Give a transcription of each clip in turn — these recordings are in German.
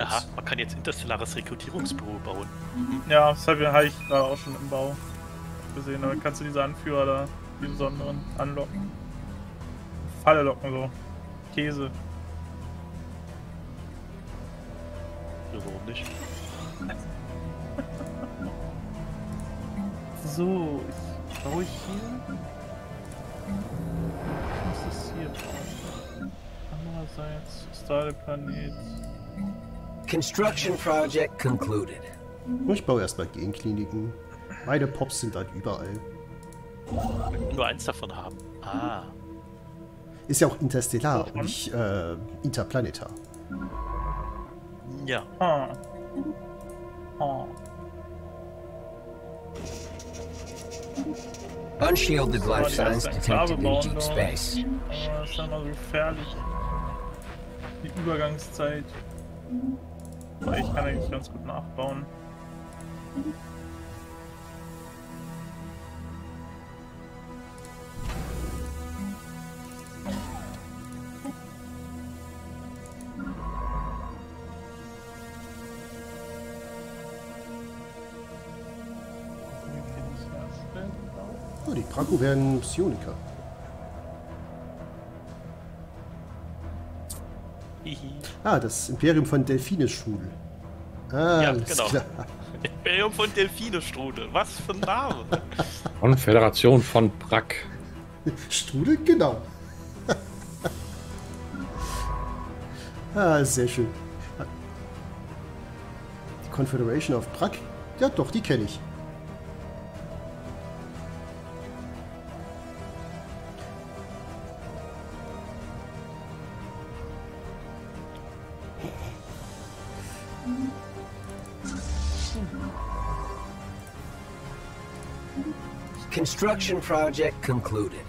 Holz. Aha, man kann jetzt interstellares Rekrutierungsbüro bauen. Ja, das habe ich gerade auch schon im Bau gesehen. Da kannst du diese Anführer da, die besonderen, anlocken. Falle locken, so. Käse. Ja, warum nicht? So, ich baue ich hier. Was ist hier bauen? Andererseits der Planet. Construction project concluded. Ich baue erstmal Genkliniken. Meine Pops sind halt überall. Nur eins davon haben. Ah. Ist ja auch interstellar und nicht äh, interplanetar. Ja. Ah. Ah. Unshielded life signs detected in deep space. Das ist dann mal so gefährlich. Die Übergangszeit. Aber ich kann eigentlich ganz gut nachbauen. Oh, die Draco werden Psioniker. Hihi. Ah, das Imperium von Delfinestrudel. Ah, Ja, genau. klar. Imperium von Delfinestrudel. Was für ein Name. Konföderation von Brack. Strudel, genau. ah, sehr schön. Die Confederation of Prague? Ja, doch, die kenne ich. Construction project concluded.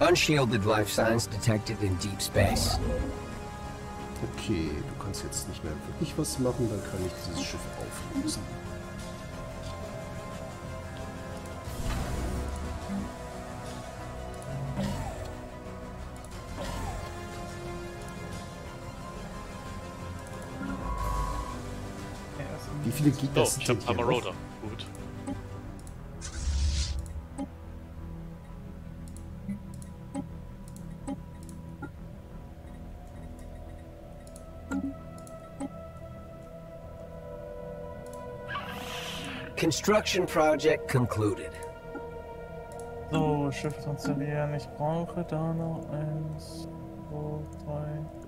Unshielded life signs detected in deep space. Okay, du kannst jetzt nicht mehr wirklich was machen, dann kann ich dieses Schiff auflösen. Wie viele Gegner Oh, sind hier noch? Amaroda. Gut. Construction project concluded. So, Schiff installieren. Ich brauche da noch eins, zwei, drei.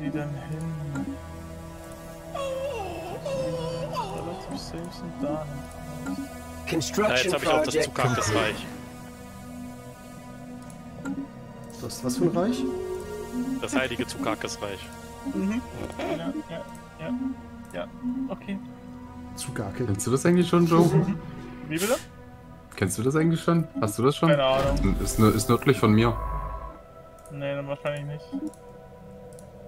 Die denn hin? Relativ safe sind da. Ja, Construction jetzt habe ich auch das concluded. Reich. Das was für ein Reich? Das heilige Reich. Mhm. Ja, ja, ja. Ja, okay. Zugake. Kennst du das eigentlich schon, Joe? Wie bitte? Kennst du das eigentlich schon? Hast du das schon? Keine Ahnung. Ist, nur- ist nördlich von mir. Nee, dann wahrscheinlich nicht.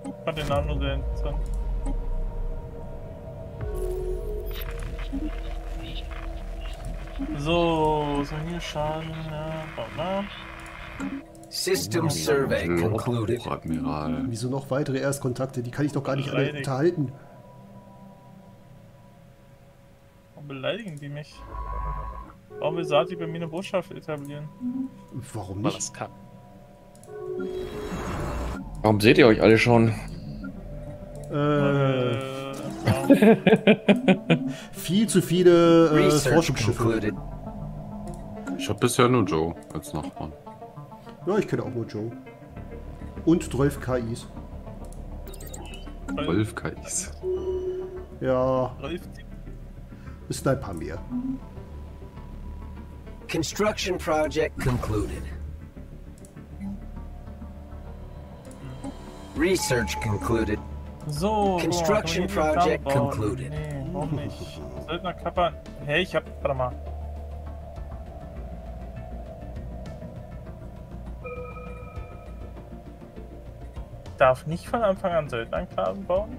Ich fand den Namen nur sehr interessant. So, so hier Schaden, ja, bla. System survey concluded. Hochadmiral. Wieso noch weitere Erstkontakte? Die kann ich doch gar nicht alle unterhalten. Warum beleidigen die mich? Warum will Sati bei mir eine Botschaft etablieren? Warum Weil nicht? das kann. Warum seht ihr euch alle schon? Äh, viel zu viele äh, Forschungsschiffe. Ich hab bisher nur Joe als Nachbarn. Ja, ich kenne auch nur Joe. Und 12 KIs. Wolf KIs. Ja, sind ein paar mehr. Construction project concluded. Research concluded. So, Construction so, project concluded. Nee, auch nicht. Söldner klappern. Hey, ich hab. Warte mal. Darf nicht von Anfang an Söldnerklaven bauen?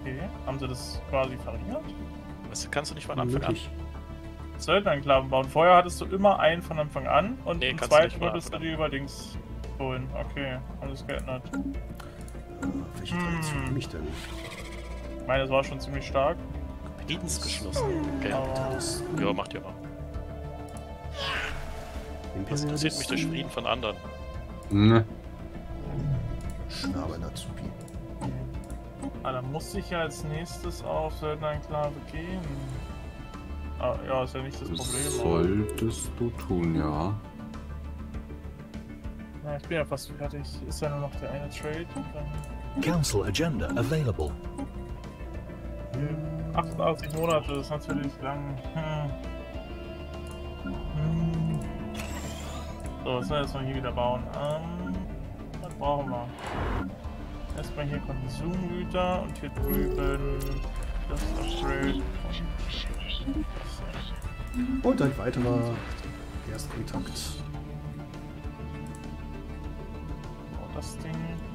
Okay. Haben sie das quasi verringert? Das kannst du nicht von Anfang an. Söldnerklaven bauen. Vorher hattest du immer einen von Anfang an und nee, den zweiten würdest du dir über links holen. Okay, alles geändert. Welche Tradition Hm. nehme ich denn? Ich meine, das war schon ziemlich stark. Friedensgeschlossen. Okay. Aber Das Ja, macht ihr mal. Was interessiert mich durch Frieden von anderen? Ne. Schnabe Natsuki. ah, dann muss ich ja als nächstes auf Söldnerenklave gehen. Ah, ja, ist ja nicht das Das Problem. aber- solltest du tun, ja. Ja, ich bin ja fast fertig. Ist ja nur noch der eine Trade. und Dann Council agenda available. 88 Monate ist natürlich lang. Hm. Hm. So, was soll jetzt noch hier wieder bauen? Ähm, was brauchen wir? Erstmal hier Konsumgüter und hier drüben das Upgrade. Und ein weiterer Erstkontakt. Oh, das Ding.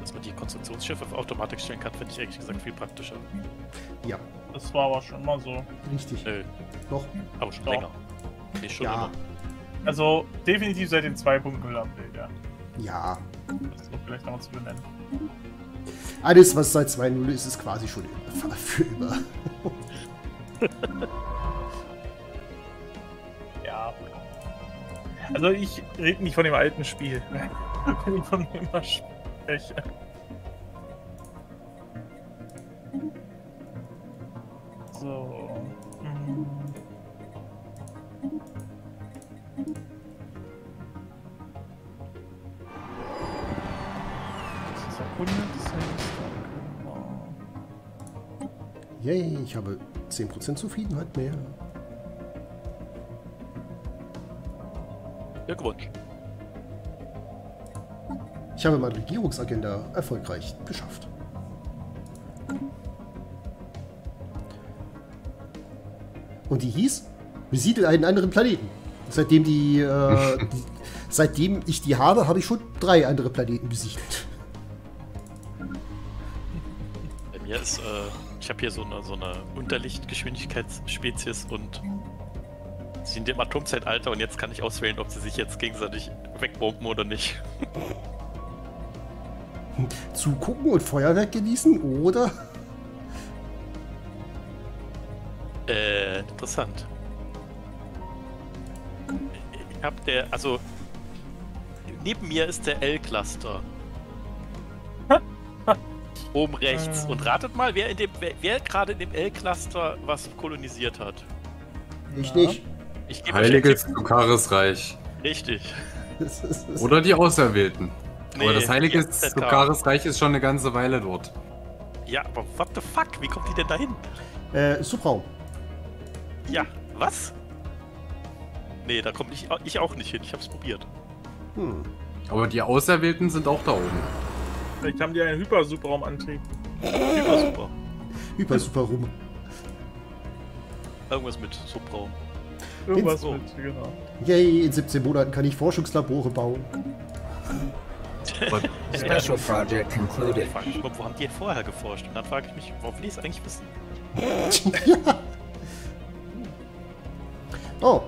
Dass man die Konstruktionsschiffe auf Automatik stellen kann, finde ich ehrlich gesagt viel praktischer. Ja, Das war aber schon immer so. richtig. Nö, Doch. aber schon Doch. länger. Nee, schon Ja, immer. Also definitiv seit dem 2.0 Update, ja. ja. Das ist doch vielleicht nochmal zu benennen. Alles, was seit 2.0 ist, ist quasi schon für für immer. Ja. Also ich rede nicht von dem alten Spiel. Wenn ich von dem immer spreche. Ich habe 10% Zufriedenheit mehr. Glückwunsch. Ich habe meine Regierungsagenda erfolgreich geschafft. Und die hieß, besiedle einen anderen Planeten. Seitdem die, äh, die seitdem ich die habe, habe ich schon drei andere Planeten besiedelt. Bei mir ist, äh, ich habe hier so eine, so eine Unterlichtgeschwindigkeitsspezies und sie sind im Atomzeitalter und jetzt kann ich auswählen, ob sie sich jetzt gegenseitig wegbomben oder nicht. Zugucken und Feuerwerk genießen oder Äh, interessant. Ich hab der, also neben mir ist der L-Cluster. Oben rechts. Und ratet mal, wer in dem, wer, wer gerade in dem L-Cluster was kolonisiert hat. ich Ja. nicht. Ich gebe Heiliges Lucaris-Reich. Richtig. Oder die Auserwählten. aber Nee, das Heilige. Lucaris-Reich ist schon eine ganze Weile dort. Ja, aber what the fuck? Wie kommt die denn dahin? Äh, Subraum. Ja, was? Nee, da komme ich, ich auch nicht hin. Ich hab's probiert. Hm. Aber die Auserwählten sind auch da oben. Vielleicht haben die einen Hyper-Subraumantrieb. Super, super. Hyper super rum. Irgendwas mit Subraum. Irgendwas So. mit, genau. Yay, in 17 Monaten kann ich Forschungslabore bauen. Special project concluded. Frag mich mal, wo haben die vorher geforscht? Und dann frage ich mich, warum will ich es eigentlich wissen? Oh,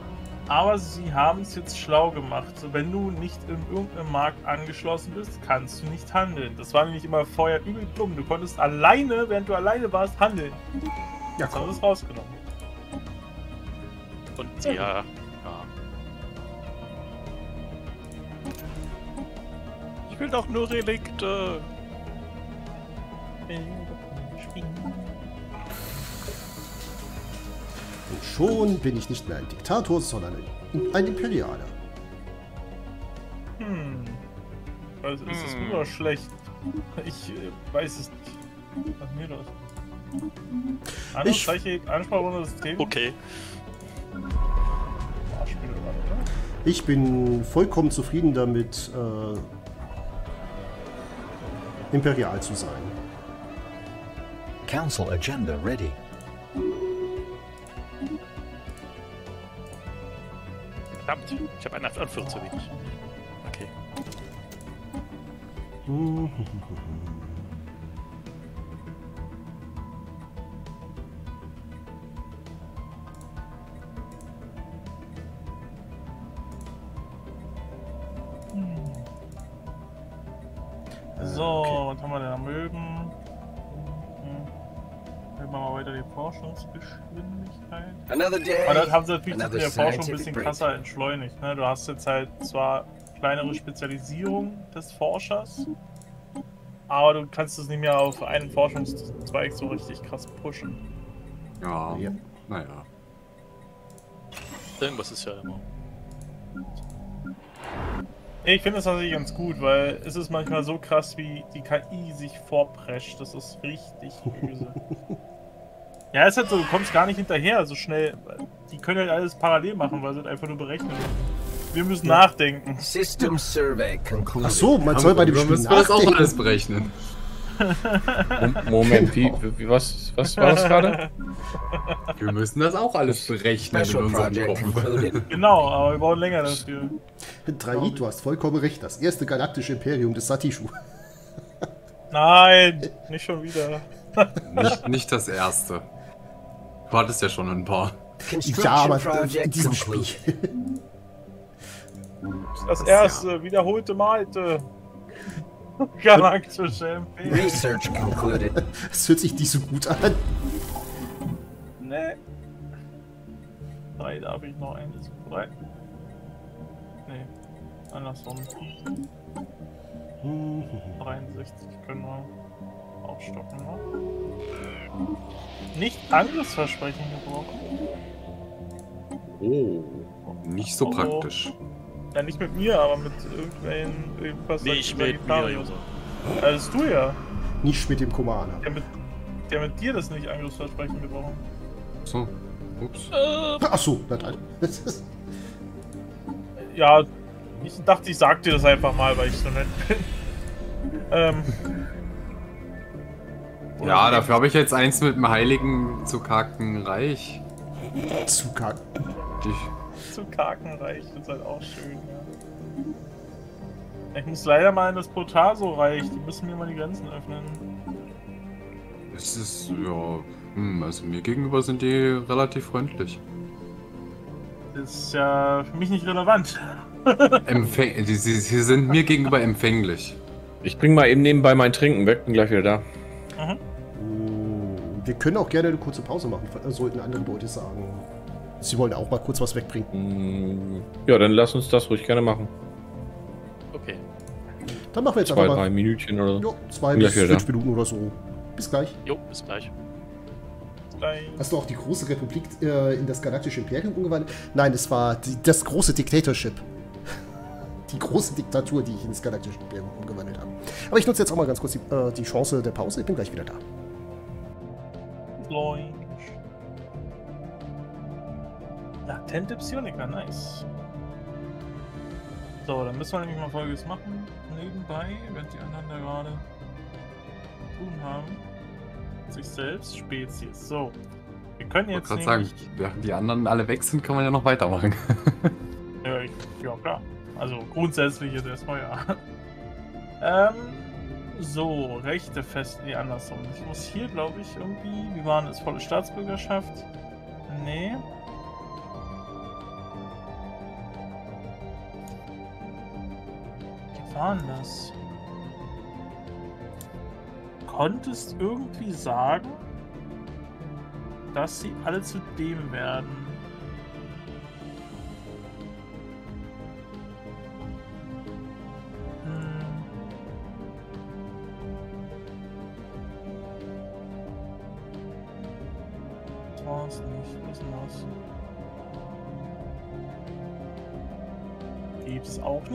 Aber sie haben es jetzt schlau gemacht. Wenn du nicht in irgendeinem Markt angeschlossen bist, kannst du nicht handeln. Das war nämlich immer vorher übel dumm. Du konntest alleine, während du alleine warst, handeln. ja Jetzt haben sie es rausgenommen. Und ja, ja. Ich will doch nur Relikte. Und schon bin ich nicht mehr ein Diktator, sondern ein, Imperialer. Hm. Also ist es Hm. gut oder schlecht? Ich äh, weiß es nicht. Was mir das? Andere Ich- Ansprachrunde System. Okay. Ich bin vollkommen zufrieden damit, äh, imperial zu sein. Council agenda ready. Verdammt, ich habe einen Anführer zu wenig. Okay. Another day. Aber das haben sie natürlich mit der Forschung ein bisschen break. krasser entschleunigt. Ne? Du hast jetzt halt zwar kleinere Spezialisierung des Forschers, aber du kannst es nicht mehr auf einen Forschungszweig so richtig krass pushen. Ja. Ja. Naja. Irgendwas ist ja immer. Ich finde das tatsächlich ganz gut, weil es ist manchmal so krass, wie die KI sich vorprescht. Das ist richtig böse. ja, es ist halt so, du kommst gar nicht hinterher so schnell. Die können halt alles parallel machen, weil sie halt einfach nur berechnen. Wir müssen nachdenken. System survey concluded. Ach so, man soll bei dem Spiel müssen wir das auch alles berechnen. Mom- Moment, wie, wie was, was war das gerade? Wir müssen das auch alles berechnen in Special unserem project Kopf. Genau, aber wir brauchen länger dafür. Draid, du hast vollkommen recht. Das erste galaktische Imperium des Satishu. Nein, nicht schon wieder. Nicht, nicht das erste. Du hattest ja schon ein paar. Ja, aber in diesem Spiel. Das erste, wiederholte Malte. Galaktische Empfehlung. Research concluded. Es hört sich nicht so gut an. Nee. Drei darf ich noch eins. Drei. Nee. Andersrum. 63 können wir aufstocken noch. Nicht Angriffsversprechen gebrochen. Oh. Nicht so Oh. praktisch. Ja, nicht mit mir, aber mit irgendwelchen. Irgendwas Nee, ich mit mir. Also du ja. Nicht mit dem Commander. Der mit, der mit dir das nicht Angriffsversprechen gebrochen. So. Ups. Ach so, na dann. Das ist- Ja, ich dachte, ich sag dir das einfach mal, weil ich so nett bin. ähm. Ja, dafür habe ich jetzt eins mit dem heiligen Zukaken Reich. Zu kack. Die, zu Karkenreich, das ist halt auch schön. Ja. Ich muss leider mal in das Potaso-Reich, die müssen mir mal die Grenzen öffnen. es ist, ja. Hm, also mir gegenüber sind die relativ freundlich. Das ist ja für mich nicht relevant. Empfäng die, sie, sie sind mir gegenüber empfänglich. Ich bring mal eben nebenbei mein Trinken weg, bin gleich wieder da. Mhm. Mm, Wir können auch gerne eine kurze Pause machen, sollten andere Leute sagen. Sie wollen auch mal kurz was wegbringen. Hm, Ja, dann lass uns das ruhig gerne machen. Okay. Dann machen wir jetzt Zwei, einfach drei mal Minütchen oder so. jo, zwei bis wieder fünf Minuten oder so. Bis gleich. Jo, bis gleich. Gleich. Hast du auch die große Republik äh, in das galaktische Imperium umgewandelt? Nein, es war die, das große Dictatorship. Die große Diktatur, die ich in das galaktische Imperium umgewandelt habe. Aber ich nutze jetzt auch mal ganz kurz die, äh, die Chance der Pause. Ich bin gleich wieder da. Loinch. Latente Psionika, nice. So, dann müssen wir nämlich mal folgendes machen. Nebenbei, wenn die anderen da gerade tun haben. Sich selbst, Spezies. So. Wir können Ich jetzt wollte gerade sagen, während die anderen alle weg sind, kann man ja noch weitermachen. Ja, ich, ja klar. Also grundsätzlich jetzt erstmal ja. Ähm, so, Rechte fest, nee, andersrum. Ich muss hier, glaube ich, irgendwie, wie waren es, volle Staatsbürgerschaft? Nee. Wie war denn das? Konntest irgendwie sagen, dass sie alle zu dem werden?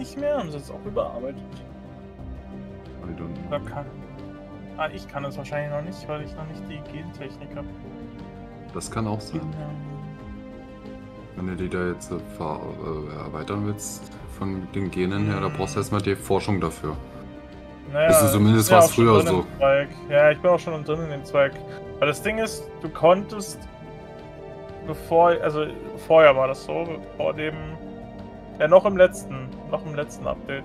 Nicht mehr? Haben sie das auch überarbeitet? I don't know. Kann. Ah, ich kann das wahrscheinlich noch nicht, weil ich noch nicht die Gentechnik habe. Das kann auch sein. Wenn du die da jetzt äh, ver äh, erweitern willst, von den Genen her, da brauchst du erstmal die Forschung dafür. Naja, Also zumindest auch schon früher so. Ja, ich bin auch schon drin in dem Zweig. Aber das Ding ist, du konntest, bevor, also vorher war das so, vor dem, ja noch im letzten, noch im letzten Update,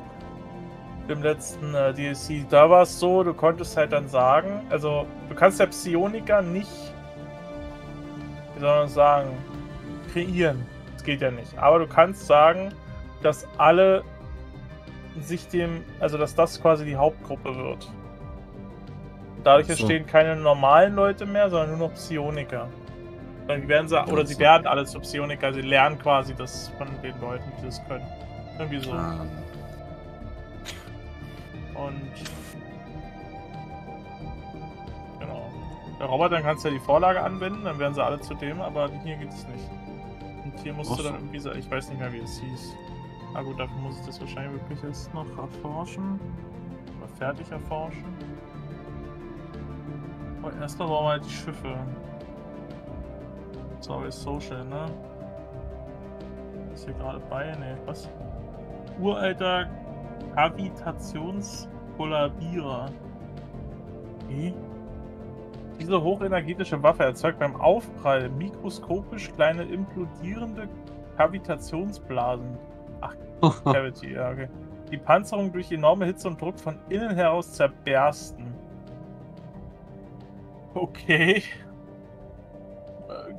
im letzten äh, DLC, da war es so, du konntest halt dann sagen, also du kannst ja Psioniker nicht, wie soll man sagen, kreieren. Das geht ja nicht. Aber du kannst sagen, dass alle sich dem, also dass das quasi die Hauptgruppe wird. Dadurch So. entstehen keine normalen Leute mehr, sondern nur noch Psioniker. Dann werden sie, oder sie werden alle zu Psioniker, sie lernen quasi das von den Leuten, die das können. Irgendwie so. Ah, Und genau. Bei Robotern kannst du ja die Vorlage anwenden, dann werden sie alle zu dem, aber hier geht es nicht. Und hier musst Ach du dann irgendwie, sa- ich weiß nicht mehr, wie es hieß. Ah gut, dafür muss ich das wahrscheinlich wirklich jetzt noch erforschen. Oder fertig erforschen. Aber erstmal brauchen wir halt die Schiffe. Sorry, Social, ne? Ist hier gerade bei? Ne, was? Uralter Gravitationskollabierer. Wie? Diese hochenergetische Waffe erzeugt beim Aufprall mikroskopisch kleine implodierende Kavitationsblasen. Ach, Cavity, ja, okay. Die Panzerung durch enorme Hitze und Druck von innen heraus zerbersten. Okay.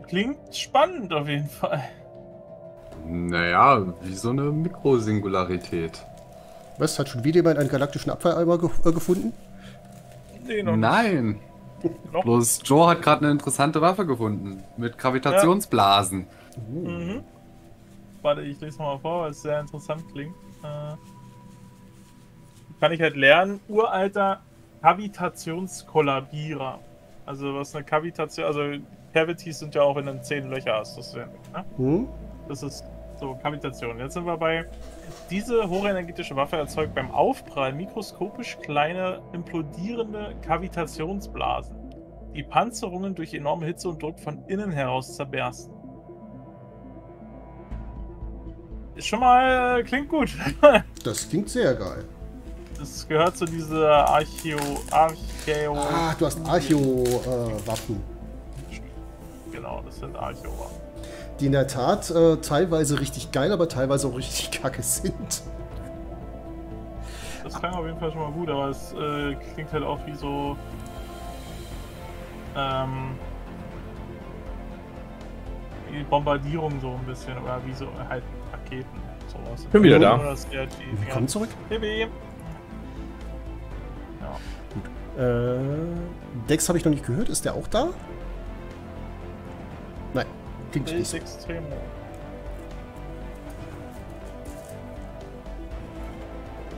Klingt spannend auf jeden Fall. naja, wie so eine Mikrosingularität. Was? Hat schon wieder jemand einen galaktischen Abfalleimer ge äh, gefunden? Nee, noch Nein, nicht. Noch bloß Joe hat gerade eine interessante Waffe gefunden. Mit Gravitationsblasen. Mhm. Warte, ich lese mal vor, weil es sehr interessant klingt. Äh, kann ich halt lernen, uralter Kavitationskollabierer. Also was eine Kavitation, also Cavities sind ja auch, wenn du zehn Löcher hast, das wäre, ne? Hm? Das ist so Kavitation. Jetzt sind wir bei. Diese hochenergetische Waffe erzeugt beim Aufprall mikroskopisch kleine implodierende Kavitationsblasen, die Panzerungen durch enorme Hitze und Druck von innen heraus zerbersten. Ist schon mal äh, klingt gut. Das klingt sehr geil. Das gehört zu dieser Archeo. Archeo. Ah, du hast Archeo-Waffen. Genau, das sind Archeo. die in der Tat äh, teilweise richtig geil, aber teilweise auch richtig kacke sind. Das klang auf jeden Fall schon mal gut, aber es äh, klingt halt auch wie so. Ähm. Wie Bombardierung so ein bisschen oder wie so halt Raketen. Sowas. Bin wieder da. Willkommen zurück. Baby. Ja. Äh, Dex habe ich noch nicht gehört. Ist der auch da? Nein, klingt nicht. Ist so. extrem.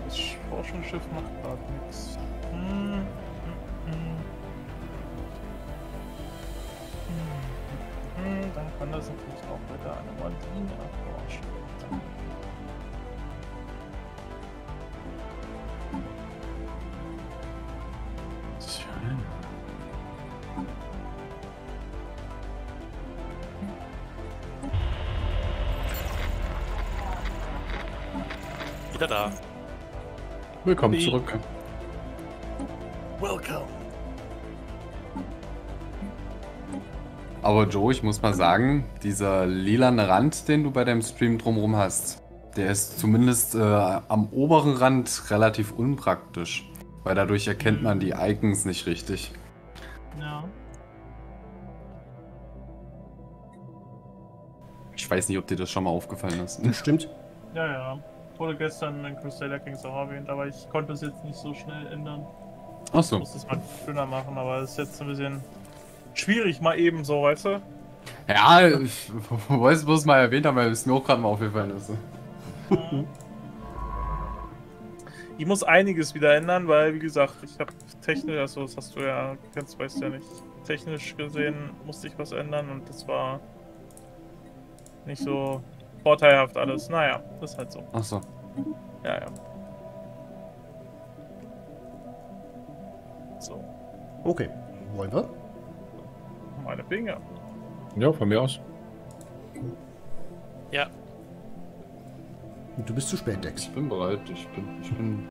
Das Forschungsschiff macht gerade nichts. Hm, hm, hm. Hm, Dann kann das natürlich auch weiter eine Martine erforschen. Da. Willkommen Wie- zurück. Welcome. Aber Joe, ich muss mal sagen, dieser lilane Rand, den du bei deinem Stream drumherum hast, der ist zumindest äh, am oberen Rand relativ unpraktisch. Weil dadurch erkennt man die Icons nicht richtig. Ja. Ich weiß nicht, ob dir das schon mal aufgefallen ist. Stimmt. Ja, ja. Wurde gestern in Crusader Kings auch erwähnt, aber ich konnte es jetzt nicht so schnell ändern. Ich Achso. muss es mal schöner machen, aber es ist jetzt ein bisschen schwierig, mal eben so, weißt du? Ja, ich wollte es bloß mal erwähnt haben, weil es mir auch gerade mal aufgefallen ist. Ich muss einiges wieder ändern, weil, wie gesagt, ich habe technisch, also das hast du ja, kennst, weißt ja nicht, technisch gesehen musste ich was ändern und das war nicht so vorteilhaft alles. Naja, das ist halt so. Achso. Ja, ja. So, Okay. Wollen wir? meine Finger. Ja, von mir aus. Ja, Du bist zu spät, Dex. Ich bin bereit. Ich bin, ich bin